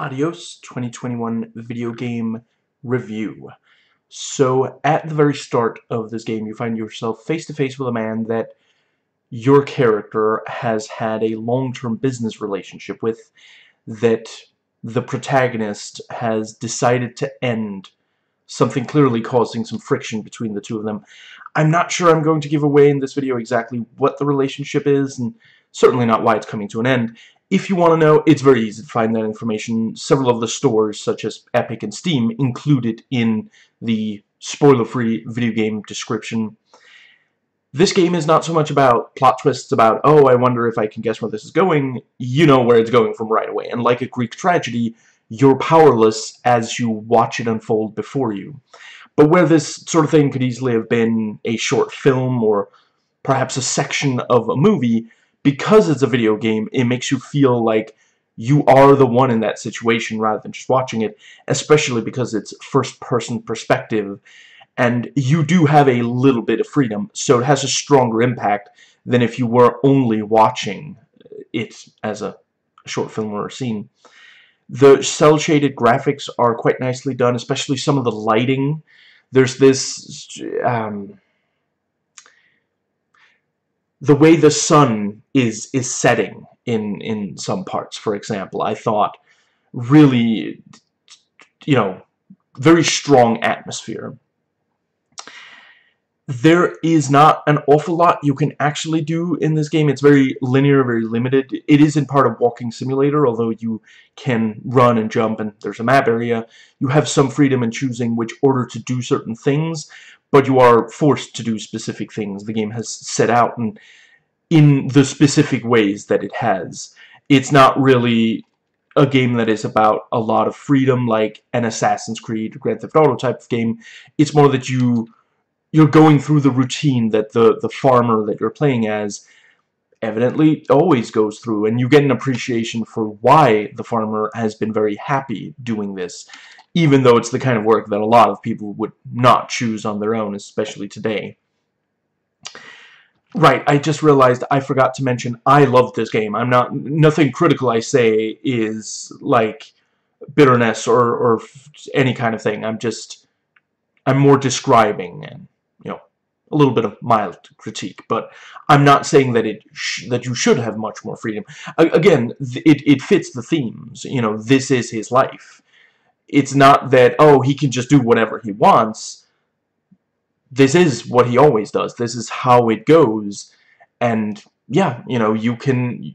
Adios 2021 video game review. So, at the very start of this game, you find yourself face to face with a man that your character has had a long-term business relationship with that the protagonist has decided to end something clearly causing some friction between the two of them. I'm not sure I'm going to give away in this video exactly what the relationship is, and certainly not why it's coming to an end. If you want to know, it's very easy to find that information. Several of the stores, such as Epic and Steam, included in the spoiler-free video game description. This game is not so much about plot twists about, oh, I wonder if I can guess where this is going. You know where it's going from right away. And like a Greek tragedy, you're powerless as you watch it unfold before you. But where this sort of thing could easily have been a short film or perhaps a section of a movie, because it's a video game, it makes you feel like you are the one in that situation rather than just watching it, especially because it's first-person perspective, and you do have a little bit of freedom, so it has a stronger impact than if you were only watching it as a short film or a scene. The cel-shaded graphics are quite nicely done, especially some of the lighting. There's this... Um, the way the sun is is setting in in some parts for example I thought really you know very strong atmosphere there is not an awful lot you can actually do in this game. It's very linear, very limited. It is in part a walking simulator, although you can run and jump and there's a map area. You have some freedom in choosing which order to do certain things, but you are forced to do specific things. The game has set out and in the specific ways that it has. It's not really a game that is about a lot of freedom like an Assassin's Creed, or Grand Theft Auto type of game. It's more that you you're going through the routine that the the farmer that you're playing as evidently always goes through and you get an appreciation for why the farmer has been very happy doing this even though it's the kind of work that a lot of people would not choose on their own especially today right I just realized I forgot to mention I love this game I'm not nothing critical I say is like bitterness or, or any kind of thing I'm just I'm more describing and you know, a little bit of mild critique, but I'm not saying that it that you should have much more freedom. again, it it fits the themes. You know, this is his life. It's not that oh he can just do whatever he wants. This is what he always does. This is how it goes, and yeah, you know, you can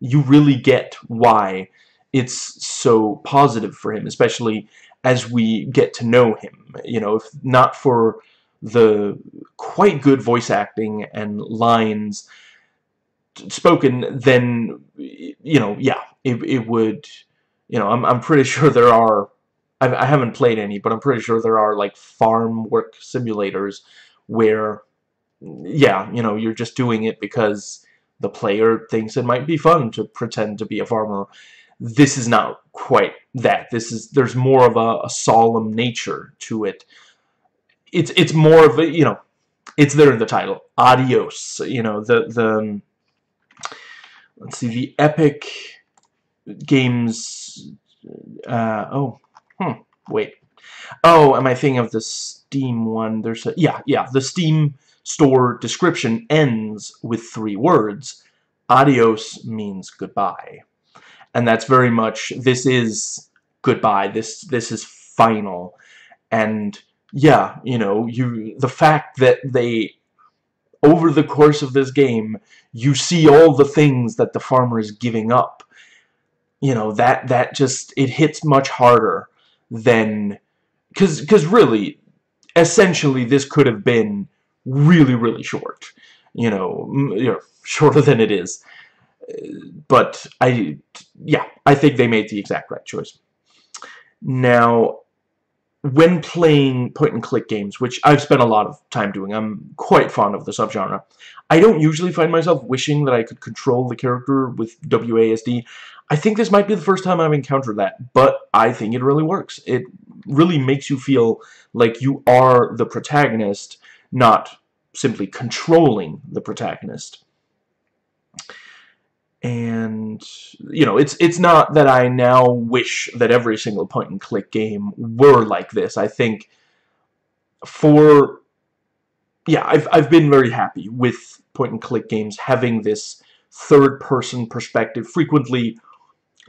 you really get why it's so positive for him, especially as we get to know him. You know, if not for the quite good voice acting and lines spoken, then, you know, yeah, it, it would, you know, I'm, I'm pretty sure there are, I, I haven't played any, but I'm pretty sure there are, like, farm work simulators where, yeah, you know, you're just doing it because the player thinks it might be fun to pretend to be a farmer. This is not quite that. This is, there's more of a, a solemn nature to it it's it's more of a you know it's there in the title adios you know the the let's see the epic games uh, oh hmm wait. Oh am I thinking of the steam one? There's a yeah yeah the steam store description ends with three words. Adios means goodbye. And that's very much this is goodbye this this is final. And yeah, you know, you the fact that they over the course of this game you see all the things that the farmer is giving up. You know, that that just it hits much harder than cuz cuz really essentially this could have been really really short. You know, you know, shorter than it is. But I yeah, I think they made the exact right choice. Now, when playing point-and-click games, which I've spent a lot of time doing, I'm quite fond of the subgenre, I don't usually find myself wishing that I could control the character with WASD. I think this might be the first time I've encountered that, but I think it really works. It really makes you feel like you are the protagonist, not simply controlling the protagonist. And you know it's it's not that I now wish that every single point and click game were like this. I think for yeah I've, I've been very happy with point and click games having this third person perspective frequently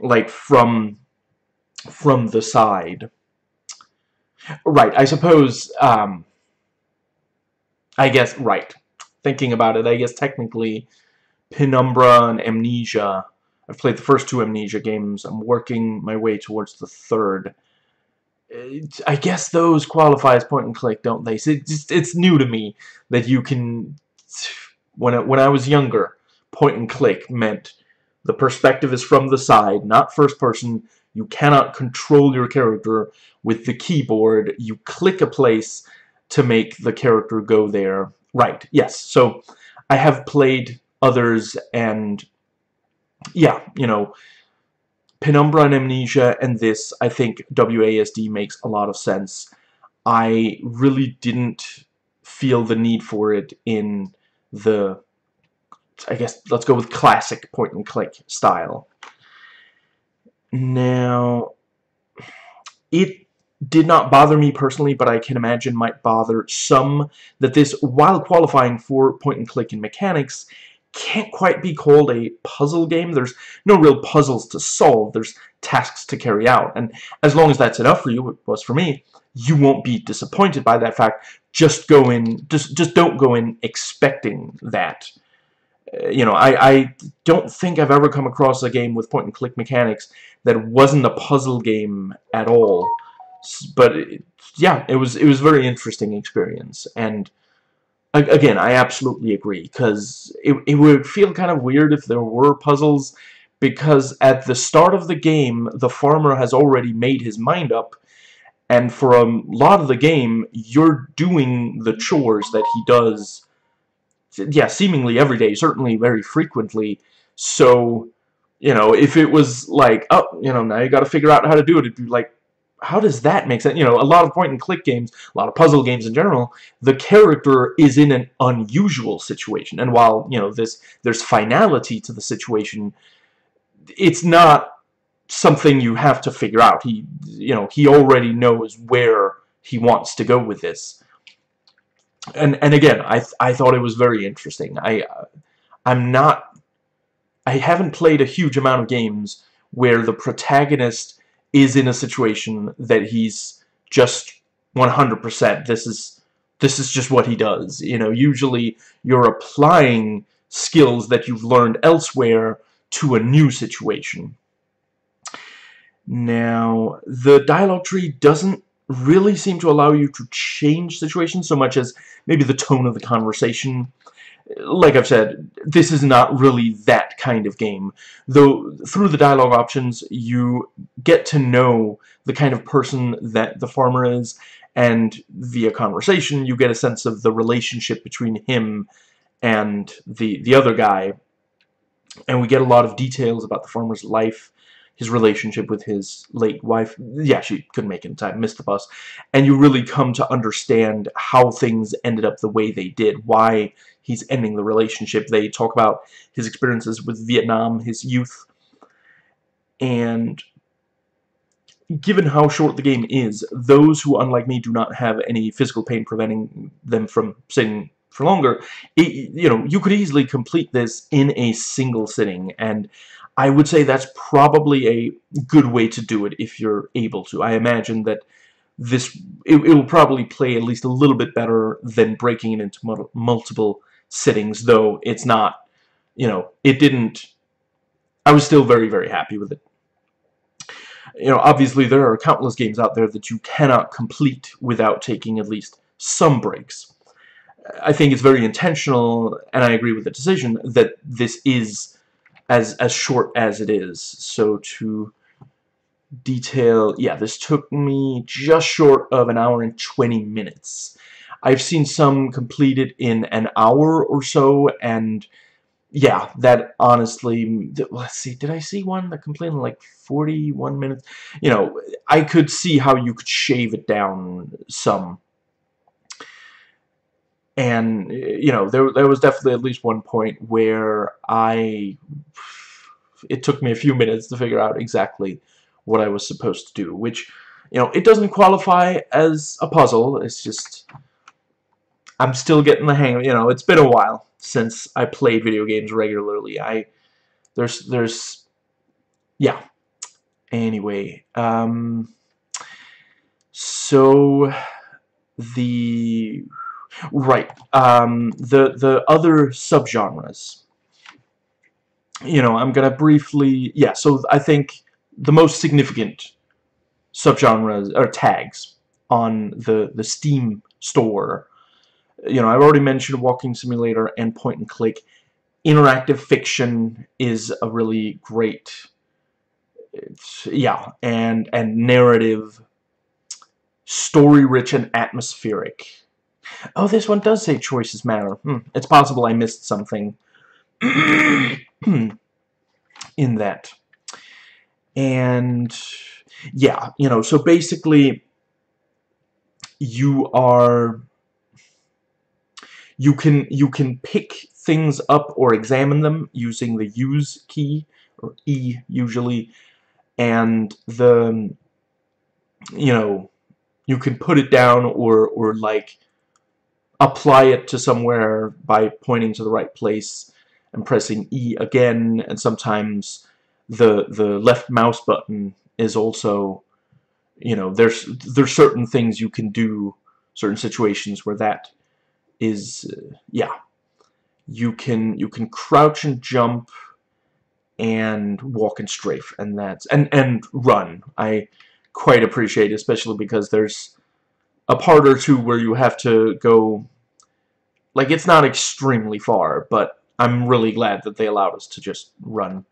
like from from the side. Right I suppose um I guess right. Thinking about it I guess technically Penumbra and Amnesia. I've played the first two Amnesia games. I'm working my way towards the third. I guess those qualify as point and click, don't they? It's, it's new to me that you can... When, when I was younger, point and click meant the perspective is from the side, not first person. You cannot control your character with the keyboard. You click a place to make the character go there. Right, yes. So I have played others and yeah, you know, Penumbra and Amnesia and this, I think WASD makes a lot of sense. I really didn't feel the need for it in the, I guess, let's go with classic point-and-click style. Now, it did not bother me personally, but I can imagine might bother some that this, while qualifying for point-and-click in mechanics, can't quite be called a puzzle game. There's no real puzzles to solve. There's tasks to carry out. And as long as that's enough for you, it was for me, you won't be disappointed by that fact. Just go in, just, just don't go in expecting that. Uh, you know, I, I don't think I've ever come across a game with point-and-click mechanics that wasn't a puzzle game at all. But, it, yeah, it was, it was a very interesting experience. And again, I absolutely agree, because it, it would feel kind of weird if there were puzzles, because at the start of the game, the farmer has already made his mind up, and for a lot of the game, you're doing the chores that he does, yeah, seemingly every day, certainly very frequently, so, you know, if it was like, oh, you know, now you gotta figure out how to do it, it'd be like, how does that make sense? You know, a lot of point-and-click games, a lot of puzzle games in general, the character is in an unusual situation. And while, you know, this there's finality to the situation, it's not something you have to figure out. He, you know, he already knows where he wants to go with this. And and again, I th I thought it was very interesting. I I'm not I haven't played a huge amount of games where the protagonist is in a situation that he's just 100% this is this is just what he does. You know usually you're applying skills that you've learned elsewhere to a new situation. Now the dialogue tree doesn't really seem to allow you to change situations so much as maybe the tone of the conversation like I've said, this is not really that kind of game. Though through the dialogue options, you get to know the kind of person that the farmer is, and via conversation, you get a sense of the relationship between him and the the other guy. And we get a lot of details about the farmer's life, his relationship with his late wife. Yeah, she couldn't make it in time, missed the bus. And you really come to understand how things ended up the way they did, why he's ending the relationship. They talk about his experiences with Vietnam, his youth, and given how short the game is, those who, unlike me, do not have any physical pain preventing them from sitting for longer, it, you know, you could easily complete this in a single sitting, and I would say that's probably a good way to do it if you're able to. I imagine that this it, it will probably play at least a little bit better than breaking it into multiple sittings, though it's not, you know, it didn't, I was still very, very happy with it. You know, obviously there are countless games out there that you cannot complete without taking at least some breaks. I think it's very intentional, and I agree with the decision, that this is as, as short as it is. So to detail, yeah, this took me just short of an hour and 20 minutes. I've seen some completed in an hour or so, and yeah, that honestly, let's see, did I see one that completed in like 41 minutes? You know, I could see how you could shave it down some. And, you know, there, there was definitely at least one point where I, it took me a few minutes to figure out exactly what I was supposed to do, which, you know, it doesn't qualify as a puzzle, it's just, I'm still getting the hang of, you know, it's been a while since I played video games regularly. I, there's, there's, yeah. Anyway, um, so, the, right, um, the, the other subgenres you know, I'm going to briefly, yeah, so I think the most significant subgenres or tags on the, the Steam store, you know, I've already mentioned walking simulator and point and click. Interactive fiction is a really great, yeah, and, and narrative, story-rich and atmospheric. Oh, this one does say choices matter. Hmm, it's possible I missed something. in that. And yeah, you know, so basically you are you can you can pick things up or examine them using the use key or E usually and the you know you can put it down or or like apply it to somewhere by pointing to the right place and pressing E again, and sometimes the the left mouse button is also, you know, there's there's certain things you can do, certain situations where that is, uh, yeah, you can you can crouch and jump and walk and strafe, and that's and and run. I quite appreciate, especially because there's a part or two where you have to go like it's not extremely far but I'm really glad that they allowed us to just run.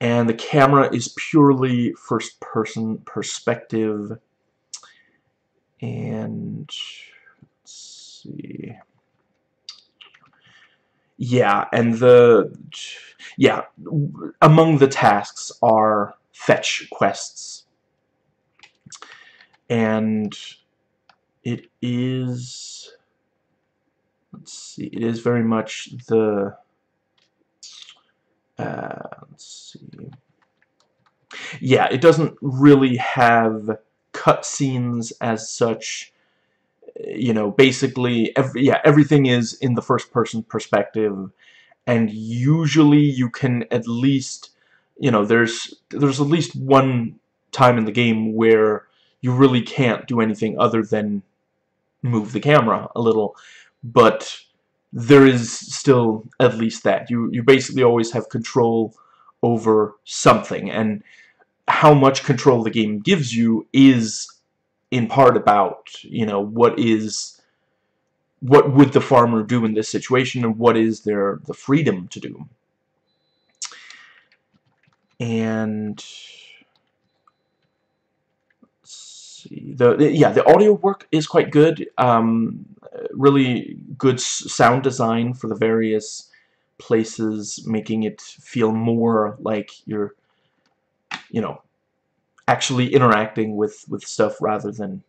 And the camera is purely first-person perspective. And let's see. Yeah, and the yeah, among the tasks are fetch quests. And it is let's see, it is very much the, uh, let's see, yeah, it doesn't really have cutscenes as such, you know, basically, every, yeah, everything is in the first-person perspective, and usually you can at least, you know, there's, there's at least one time in the game where you really can't do anything other than move the camera a little but there is still at least that. You, you basically always have control over something, and how much control the game gives you is in part about, you know, what is what would the farmer do in this situation and what is their the freedom to do and see the yeah the audio work is quite good um, really good sound design for the various places, making it feel more like you're, you know, actually interacting with, with stuff rather than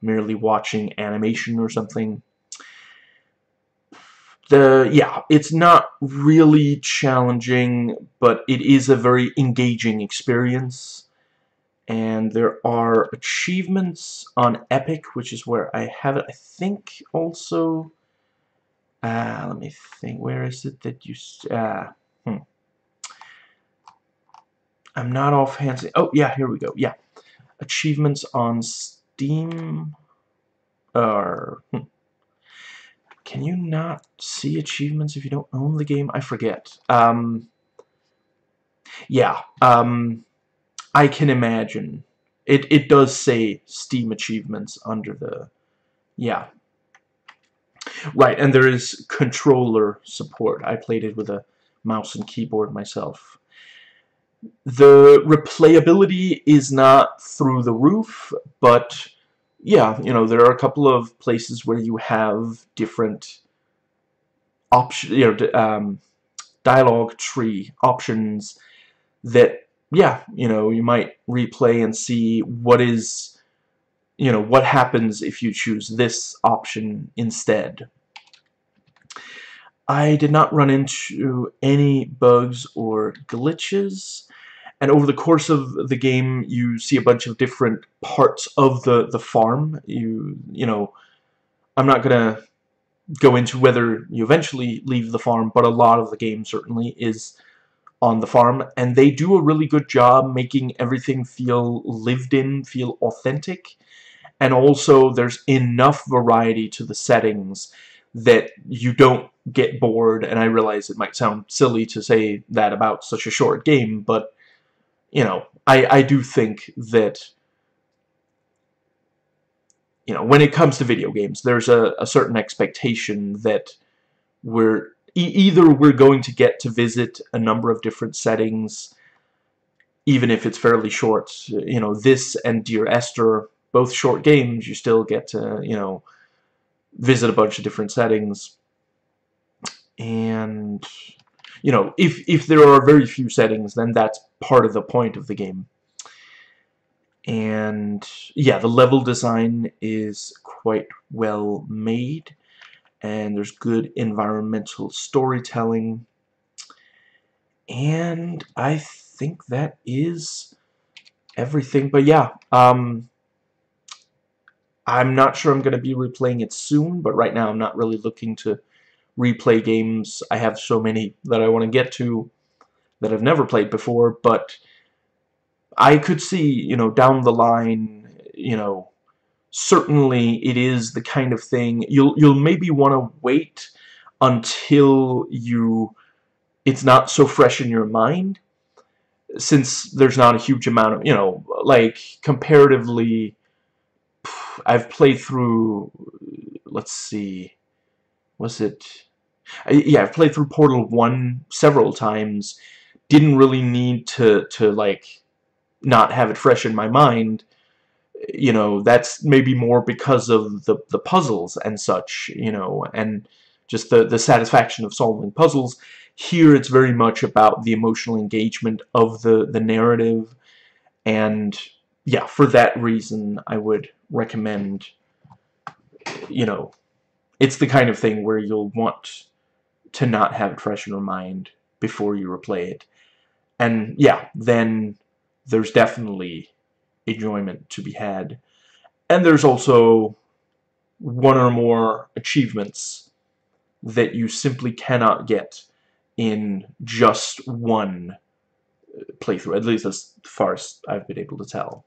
merely watching animation or something. The, yeah, it's not really challenging, but it is a very engaging experience and there are achievements on Epic, which is where I have it. I think also, uh, let me think, where is it that you, uh, hmm. I'm not offhand, oh yeah, here we go, yeah. Achievements on Steam, or, hmm. Can you not see achievements if you don't own the game? I forget. Um, yeah, um, I can imagine. It, it does say Steam achievements under the... Yeah. Right, and there is controller support. I played it with a mouse and keyboard myself. The replayability is not through the roof, but yeah, you know, there are a couple of places where you have different option, you know, um, dialogue tree options that yeah, you know, you might replay and see what is, you know, what happens if you choose this option instead. I did not run into any bugs or glitches and over the course of the game you see a bunch of different parts of the the farm you you know I'm not gonna go into whether you eventually leave the farm but a lot of the game certainly is on the farm and they do a really good job making everything feel lived in feel authentic. And also there's enough variety to the settings that you don't get bored and I realize it might sound silly to say that about such a short game but you know, I, I do think that, you know, when it comes to video games, there's a, a certain expectation that we're, e either we're going to get to visit a number of different settings, even if it's fairly short, you know, this and Dear Esther, both short games, you still get to, you know, visit a bunch of different settings, and you know, if, if there are very few settings, then that's part of the point of the game. And yeah, the level design is quite well made, and there's good environmental storytelling. And I think that is everything. But yeah, um, I'm not sure I'm going to be replaying it soon, but right now I'm not really looking to replay games. I have so many that I want to get to that I've never played before, but I could see, you know, down the line, you know, certainly it is the kind of thing you'll you'll maybe want to wait until you it's not so fresh in your mind since there's not a huge amount of, you know, like comparatively I've played through let's see was it yeah, I've played through Portal 1 several times. Didn't really need to, to like, not have it fresh in my mind. You know, that's maybe more because of the, the puzzles and such, you know, and just the, the satisfaction of solving puzzles. Here it's very much about the emotional engagement of the, the narrative, and yeah, for that reason, I would recommend, you know, it's the kind of thing where you'll want to not have it fresh in your mind before you replay it. And yeah, then there's definitely enjoyment to be had. And there's also one or more achievements that you simply cannot get in just one playthrough, at least as far as I've been able to tell.